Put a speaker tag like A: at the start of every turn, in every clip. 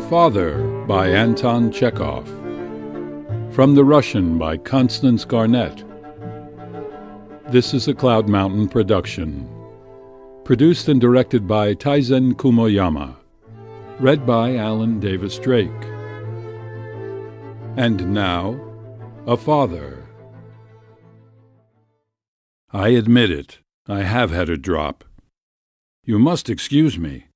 A: Father by Anton Chekhov. From the Russian by Constance Garnett. This is a Cloud Mountain production. Produced and directed by Taizen Kumoyama. Read by Alan Davis Drake. And now, A Father. I admit it, I have had a drop. You must excuse me.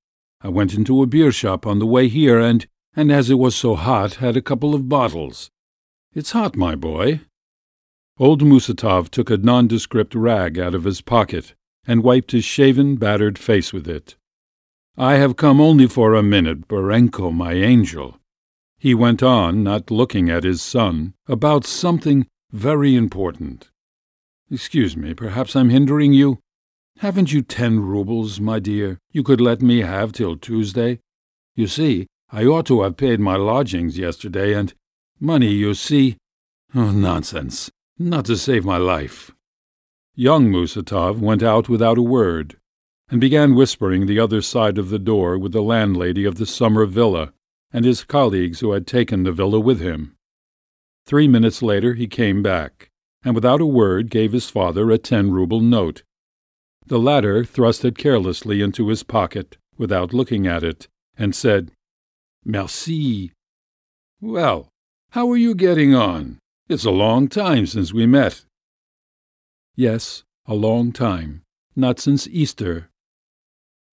A: I went into a beer shop on the way here and, and as it was so hot, had a couple of bottles. It's hot, my boy. Old Musatov took a nondescript rag out of his pocket and wiped his shaven, battered face with it. I have come only for a minute, Borenka, my angel. He went on, not looking at his son, about something very important. Excuse me, perhaps I'm hindering you? Haven't you ten roubles, my dear, you could let me have till Tuesday? You see, I ought to have paid my lodgings yesterday, and money, you see. Oh, nonsense! Not to save my life. Young Musatov went out without a word, and began whispering the other side of the door with the landlady of the summer villa and his colleagues who had taken the villa with him. Three minutes later he came back, and without a word gave his father a ten rouble note the latter thrust it carelessly into his pocket without looking at it, and said, Merci. Well, how are you getting on? It's a long time since we met. Yes, a long time. Not since Easter.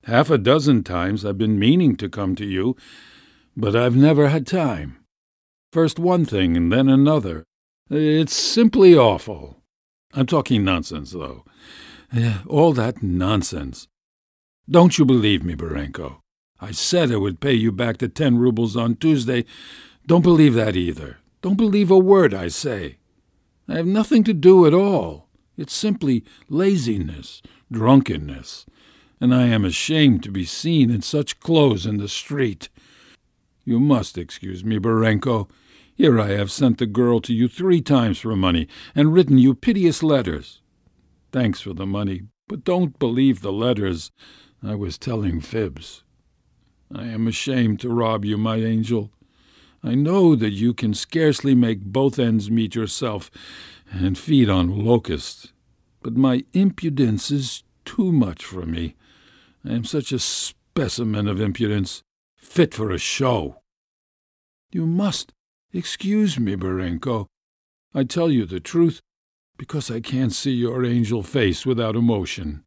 A: Half a dozen times I've been meaning to come to you, but I've never had time. First one thing and then another. It's simply awful. I'm talking nonsense, though. All that nonsense. Don't you believe me, Borenka? I said I would pay you back the ten roubles on Tuesday. Don't believe that either. Don't believe a word I say. I have nothing to do at all. It's simply laziness, drunkenness, and I am ashamed to be seen in such clothes in the street. You must excuse me, Borenka. Here I have sent the girl to you three times for money and written you piteous letters. Thanks for the money, but don't believe the letters. I was telling fibs. I am ashamed to rob you, my angel. I know that you can scarcely make both ends meet yourself and feed on locusts, but my impudence is too much for me. I am such a specimen of impudence, fit for a show. You must excuse me, Borenka. I tell you the truth, because I can't see your angel face without emotion.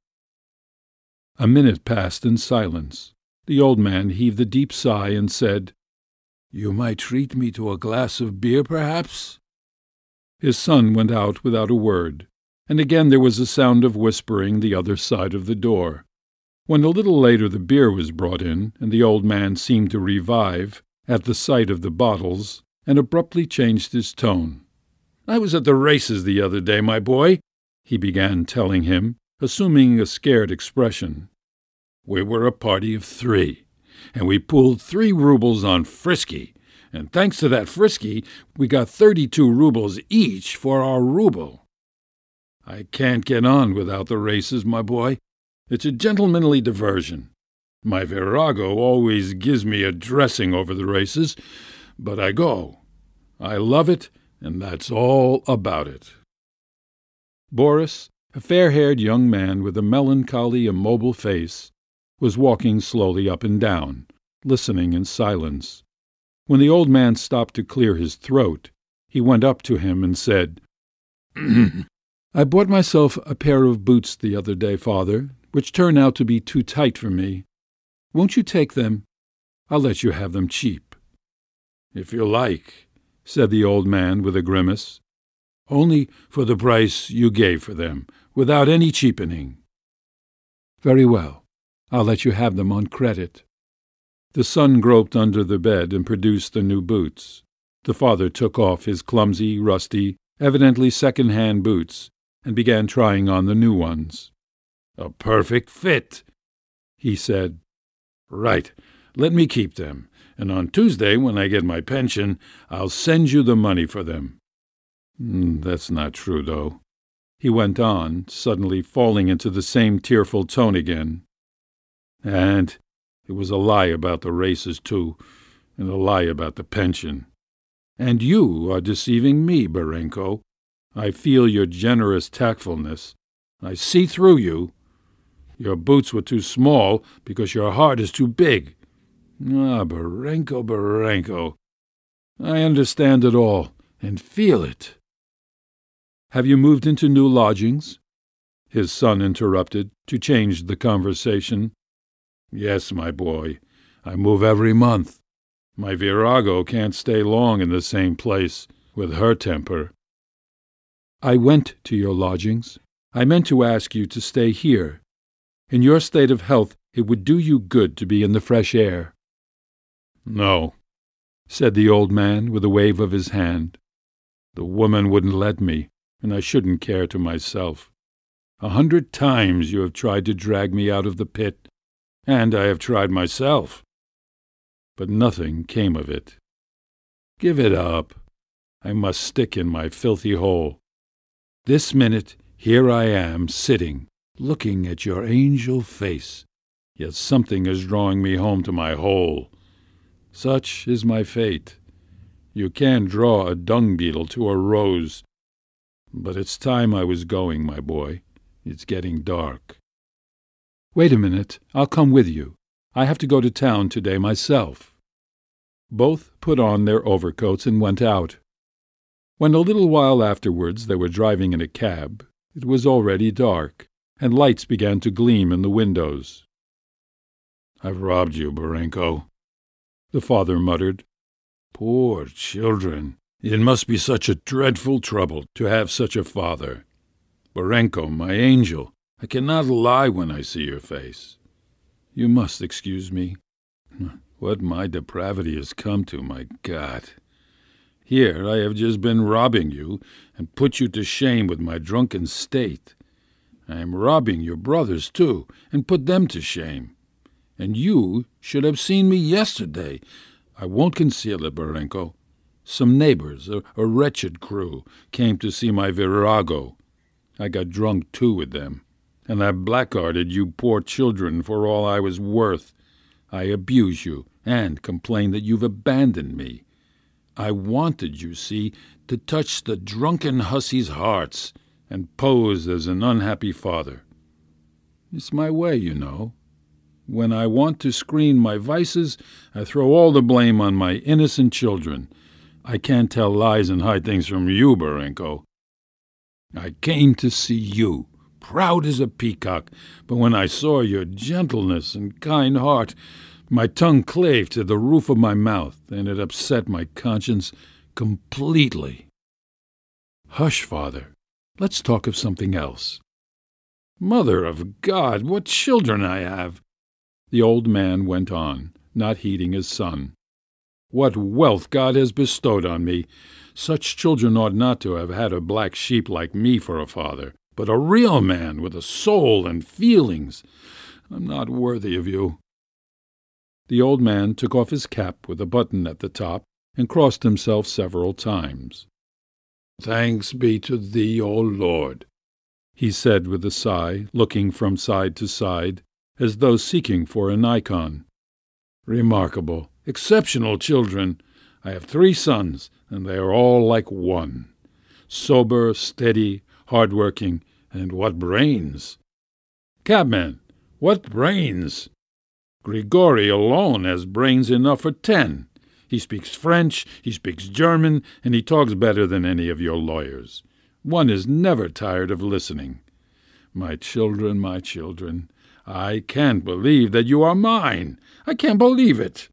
A: A minute passed in silence. The old man heaved a deep sigh and said, You might treat me to a glass of beer, perhaps? His son went out without a word, and again there was a sound of whispering the other side of the door. When a little later the beer was brought in, and the old man seemed to revive at the sight of the bottles, and abruptly changed his tone. I was at the races the other day, my boy, he began telling him, assuming a scared expression. We were a party of three, and we pooled three roubles on Frisky, and thanks to that Frisky, we got thirty-two roubles each for our rouble. I can't get on without the races, my boy. It's a gentlemanly diversion. My virago always gives me a dressing over the races, but I go. I love it, and that's all about it. Boris, a fair-haired young man with a melancholy, immobile face, was walking slowly up and down, listening in silence. When the old man stopped to clear his throat, he went up to him and said, I bought myself a pair of boots the other day, father, which turn out to be too tight for me. Won't you take them? I'll let you have them cheap. If you like, said the old man with a grimace. Only for the price you gave for them, without any cheapening. Very well. I'll let you have them on credit. The son groped under the bed and produced the new boots. The father took off his clumsy, rusty, evidently second-hand boots and began trying on the new ones. A perfect fit, he said. Right, let me keep them and on Tuesday, when I get my pension, I'll send you the money for them. Hmm, that's not true, though, he went on, suddenly falling into the same tearful tone again. And it was a lie about the races, too. and a lie about the pension. And you are deceiving me, Borenka. I feel your generous tactfulness. I see through you. Your boots were too small because your heart is too big. Ah, Borenka, Borenka. I understand it all and feel it. Have you moved into new lodgings? His son interrupted to change the conversation. Yes, my boy. I move every month. My virago can't stay long in the same place with her temper. I went to your lodgings. I meant to ask you to stay here. In your state of health, it would do you good to be in the fresh air. No, said the old man with a wave of his hand. The woman wouldn't let me, and I shouldn't care to myself. A hundred times you have tried to drag me out of the pit, and I have tried myself. But nothing came of it. Give it up. I must stick in my filthy hole. This minute here I am sitting, looking at your angel face, yet something is drawing me home to my hole. Such is my fate. You can draw a dung beetle to a rose. But it's time I was going, my boy. It's getting dark. Wait a minute. I'll come with you. I have to go to town today myself. Both put on their overcoats and went out. When a little while afterwards they were driving in a cab, it was already dark, and lights began to gleam in the windows. I've robbed you, Borenka, the father muttered. Poor children! It must be such a dreadful trouble to have such a father. Borenka, my angel, I cannot lie when I see your face. You must excuse me. What my depravity has come to, my God! Here I have just been robbing you and put you to shame with my drunken state. I am robbing your brothers, too, and put them to shame and you should have seen me yesterday. I won't conceal it, Borenka. Some neighbors, a, a wretched crew, came to see my virago. I got drunk too with them, and I blackguarded you poor children for all I was worth. I abuse you and complain that you've abandoned me. I wanted, you see, to touch the drunken hussies' hearts and pose as an unhappy father. It's my way, you know. When I want to screen my vices, I throw all the blame on my innocent children. I can't tell lies and hide things from you, Borenka. I came to see you, proud as a peacock, but when I saw your gentleness and kind heart, my tongue clave to the roof of my mouth, and it upset my conscience completely. Hush, father. Let's talk of something else. Mother of God, what children I have! The old man went on, not heeding his son. What wealth God has bestowed on me! Such children ought not to have had a black sheep like me for a father, but a real man with a soul and feelings. I'm not worthy of you. The old man took off his cap with a button at the top and crossed himself several times. Thanks be to thee, O Lord, he said with a sigh, looking from side to side as though seeking for an icon. Remarkable, exceptional children. I have three sons, and they are all like one. Sober, steady, hard-working, and what brains! Cabman, what brains! Grigory alone has brains enough for ten. He speaks French, he speaks German, and he talks better than any of your lawyers. One is never tired of listening. My children, my children, I can't believe that you are mine. I can't believe it.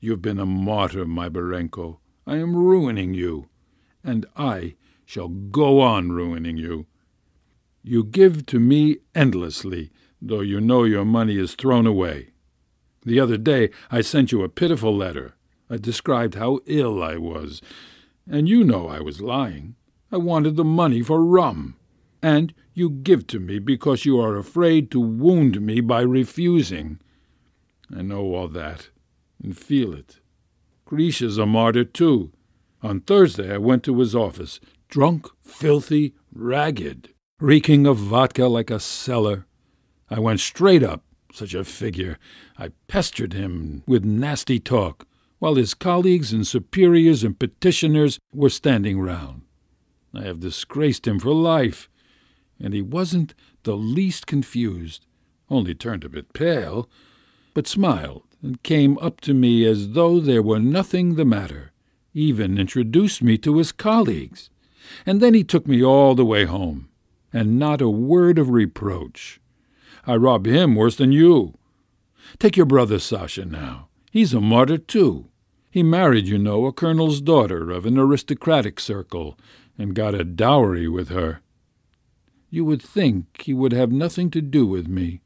A: You've been a martyr, my Borenka. I am ruining you, and I shall go on ruining you. You give to me endlessly, though you know your money is thrown away. The other day I sent you a pitiful letter. I described how ill I was, and you know I was lying. I wanted the money for rum, and you give to me because you are afraid to wound me by refusing. I know all that, and feel it. Grisha's a martyr, too. On Thursday I went to his office, drunk, filthy, ragged, reeking of vodka like a cellar. I went straight up, such a figure. I pestered him with nasty talk. while his colleagues and superiors and petitioners were standing round. I have disgraced him for life, and he wasn't the least confused, only turned a bit pale, but smiled and came up to me as though there were nothing the matter, even introduced me to his colleagues, and then he took me all the way home, and not a word of reproach. I rob him worse than you. Take your brother Sasha now. He's a martyr, too. He married, you know, a colonel's daughter of an aristocratic circle, and got a dowry with her. You would think he would have nothing to do with me.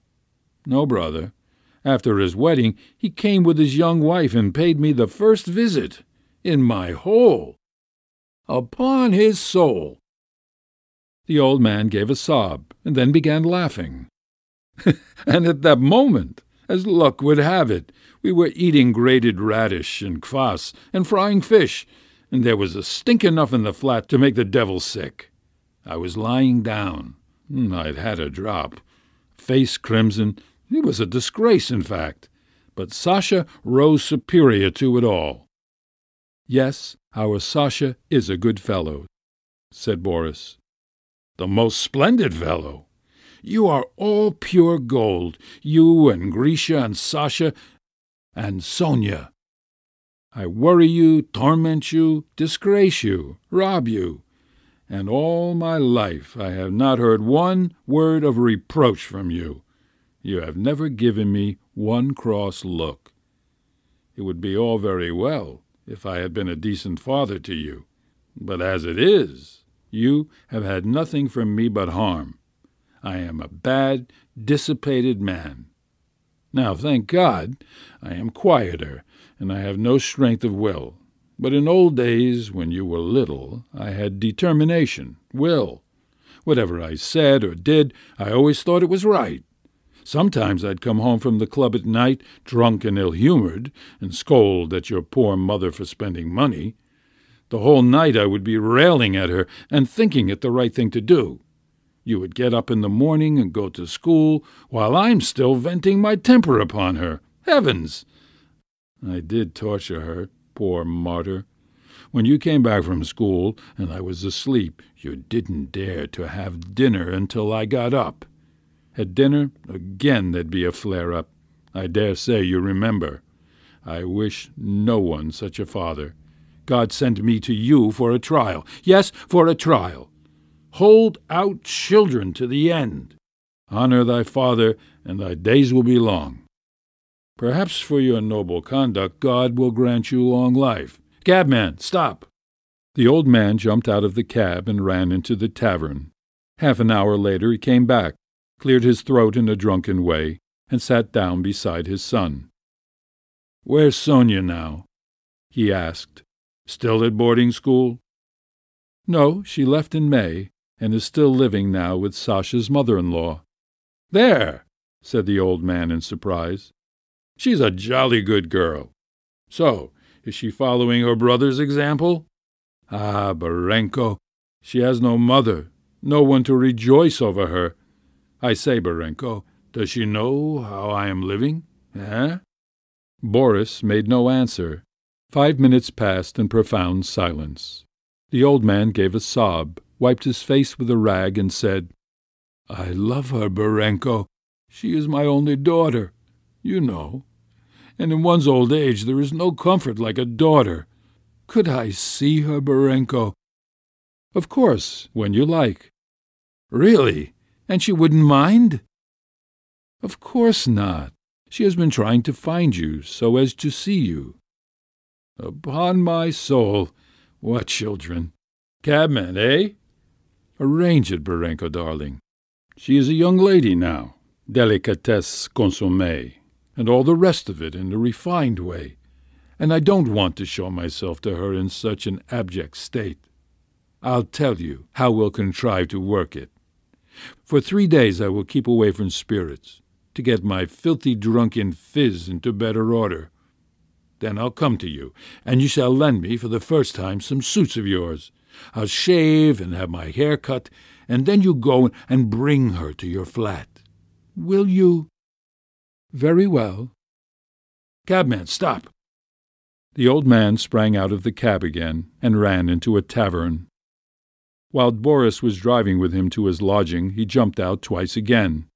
A: No, brother. After his wedding, he came with his young wife and paid me the first visit. In my hole. Upon his soul. The old man gave a sob, and then began laughing. and at that moment, as luck would have it, we were eating grated radish and kvass and frying fish, and there was a stink enough in the flat to make the devil sick. I was lying down. Hmm, I'd had a drop. Face crimson. It was a disgrace, in fact. But Sasha rose superior to it all. Yes, our Sasha is a good fellow, said Boris. The most splendid fellow. You are all pure gold, you and Grisha and Sasha and Sonia. I worry you, torment you, disgrace you, rob you, and all my life I have not heard one word of reproach from you. You have never given me one cross look. It would be all very well if I had been a decent father to you, but as it is, you have had nothing from me but harm. I am a bad, dissipated man. Now, thank God, I am quieter, and I have no strength of will. But in old days, when you were little, I had determination, will. Whatever I said or did, I always thought it was right. Sometimes I'd come home from the club at night, drunk and ill-humored, and scold at your poor mother for spending money. The whole night I would be railing at her and thinking it the right thing to do. You would get up in the morning and go to school, while I'm still venting my temper upon her. Heavens! I did torture her, poor martyr. When you came back from school and I was asleep, you didn't dare to have dinner until I got up. At dinner, again there'd be a flare-up. I dare say you remember. I wish no one such a father. God sent me to you for a trial. Yes, for a trial. Hold out children to the end. Honor thy father, and thy days will be long. Perhaps for your noble conduct God will grant you long life. Cabman, stop! The old man jumped out of the cab and ran into the tavern. Half an hour later he came back, cleared his throat in a drunken way, and sat down beside his son. Where's Sonia now? he asked. Still at boarding school? No, she left in May, and is still living now with Sasha's mother-in-law. There, said the old man in surprise. She's a jolly good girl. So, is she following her brother's example? Ah, Borenka, she has no mother, no one to rejoice over her. I say, Borenka, does she know how I am living? Eh? Boris made no answer. Five minutes passed in profound silence. The old man gave a sob wiped his face with a rag, and said, I love her, Borenka. She is my only daughter, you know. And in one's old age there is no comfort like a daughter. Could I see her, Borenka? Of course, when you like. Really? And she wouldn't mind? Of course not. She has been trying to find you so as to see you. Upon my soul, what children! Cabman, eh? Arrange it, Borenka, darling. She is a young lady now, delicatesse consommée, and all the rest of it in a refined way, and I don't want to show myself to her in such an abject state. I'll tell you how we'll contrive to work it. For three days I will keep away from spirits, to get my filthy drunken phiz into better order. Then I'll come to you, and you shall lend me for the first time some suits of yours, I'll shave and have my hair cut, and then you go and bring her to your flat. Will you? Very well. Cabman, stop. The old man sprang out of the cab again and ran into a tavern. While Boris was driving with him to his lodging he jumped out twice again,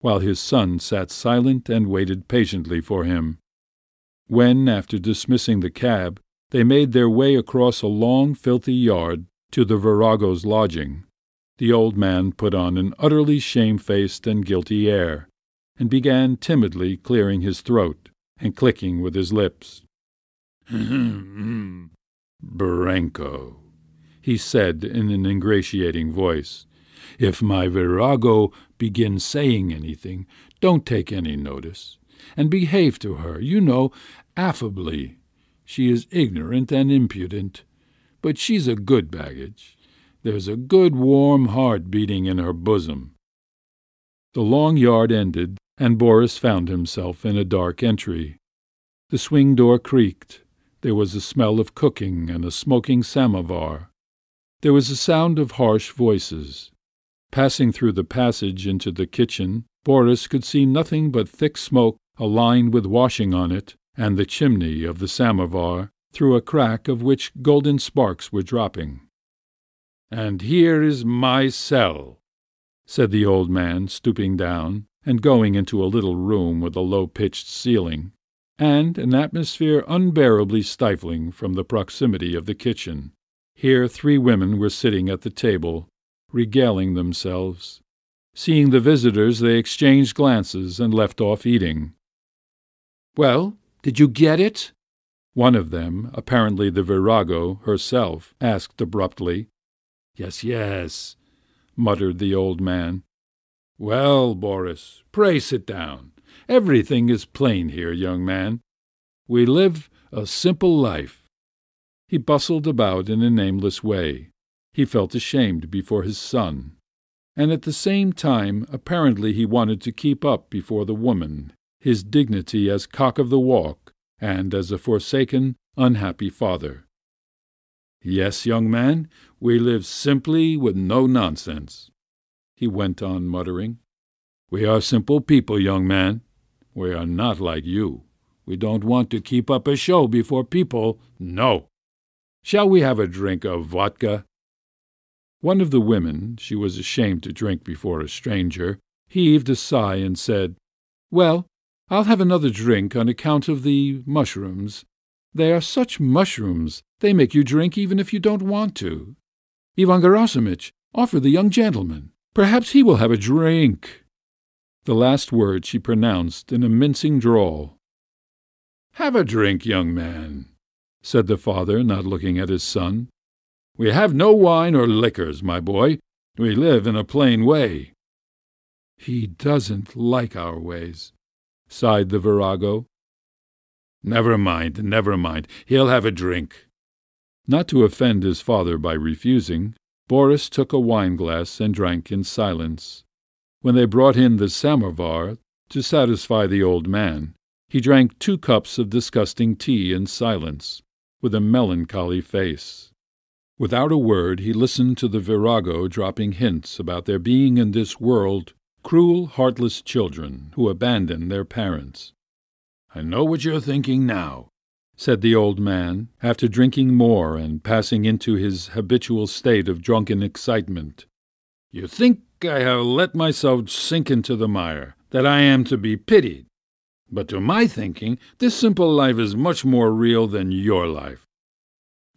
A: while his son sat silent and waited patiently for him. When, after dismissing the cab, they made their way across a long, filthy yard to the virago's lodging, the old man put on an utterly shamefaced and guilty air, and began timidly clearing his throat and clicking with his lips. Borenka, he said in an ingratiating voice, if my virago begins saying anything, don't take any notice, and behave to her, you know, affably. She is ignorant and impudent, but she's a good baggage. There's a good warm heart beating in her bosom. The long yard ended, and Boris found himself in a dark entry. The swing door creaked. There was a smell of cooking and a smoking samovar. There was a sound of harsh voices. Passing through the passage into the kitchen, Boris could see nothing but thick smoke a line with washing on it, and the chimney of the samovar, through a crack of which golden sparks were dropping. And here is my cell, said the old man, stooping down and going into a little room with a low-pitched ceiling, and an atmosphere unbearably stifling from the proximity of the kitchen. Here three women were sitting at the table, regaling themselves. Seeing the visitors, they exchanged glances and left off eating. Well, did you get it? One of them, apparently the virago herself, asked abruptly, Yes, yes, muttered the old man. Well, Boris, pray sit down. Everything is plain here, young man. We live a simple life. He bustled about in a nameless way. He felt ashamed before his son, and at the same time apparently he wanted to keep up before the woman his dignity as cock of the walk and as a forsaken, unhappy father. Yes, young man, we live simply with no nonsense, he went on muttering. We are simple people, young man. We are not like you. We don't want to keep up a show before people. No. Shall we have a drink of vodka? One of the women, she was ashamed to drink before a stranger, heaved a sigh and said, Well, I'll have another drink on account of the mushrooms. They are such mushrooms, they make you drink even if you don't want to. Ivan Gerasimitch, offer the young gentleman. Perhaps he will have a drink. The last word she pronounced in a mincing drawl. Have a drink, young man, said the father, not looking at his son. We have no wine or liquors, my boy. We live in a plain way. He doesn't like our ways, sighed the virago. Never mind, never mind. He'll have a drink. Not to offend his father by refusing, Boris took a wine-glass and drank in silence. When they brought in the samovar, to satisfy the old man, he drank two cups of disgusting tea in silence, with a melancholy face. Without a word he listened to the virago dropping hints about there being in this world cruel, heartless children who abandon their parents. I know what you're thinking now, said the old man, after drinking more and passing into his habitual state of drunken excitement. You think I have let myself sink into the mire, that I am to be pitied. But to my thinking, this simple life is much more real than your life.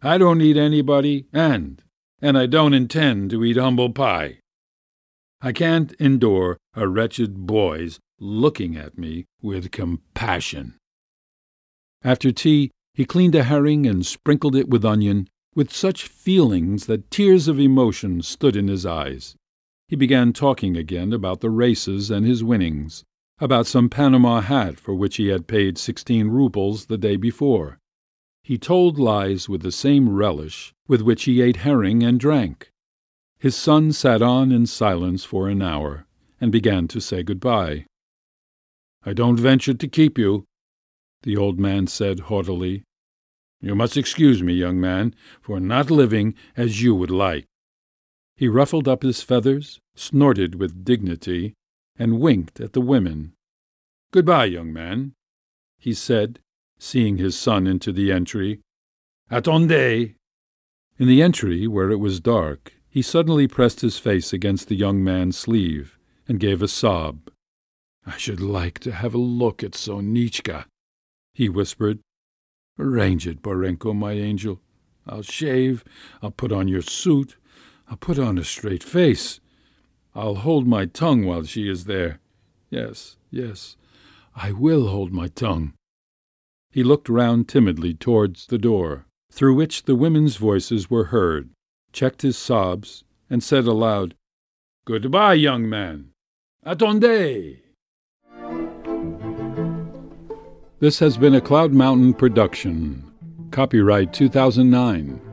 A: I don't need anybody, and, and I don't intend to eat humble pie. I can't endure a wretched boy's looking at me with compassion. After tea, he cleaned a herring and sprinkled it with onion, with such feelings that tears of emotion stood in his eyes. He began talking again about the races and his winnings, about some Panama hat for which he had paid sixteen roubles the day before. He told lies with the same relish with which he ate herring and drank. His son sat on in silence for an hour, and began to say good-bye. I don't venture to keep you, the old man said haughtily. You must excuse me, young man, for not living as you would like. He ruffled up his feathers, snorted with dignity, and winked at the women. Good-bye, young man, he said, seeing his son into the entry. Attendez! In the entry, where it was dark, he suddenly pressed his face against the young man's sleeve and gave a sob. I should like to have a look at Sonitchka, he whispered. Arrange it, Borenka, my angel. I'll shave, I'll put on your suit, I'll put on a straight face. I'll hold my tongue while she is there. Yes, yes, I will hold my tongue. He looked round timidly towards the door, through which the women's voices were heard, checked his sobs, and said aloud, Good-bye, young man. Attendez! This has been a Cloud Mountain production. Copyright 2009.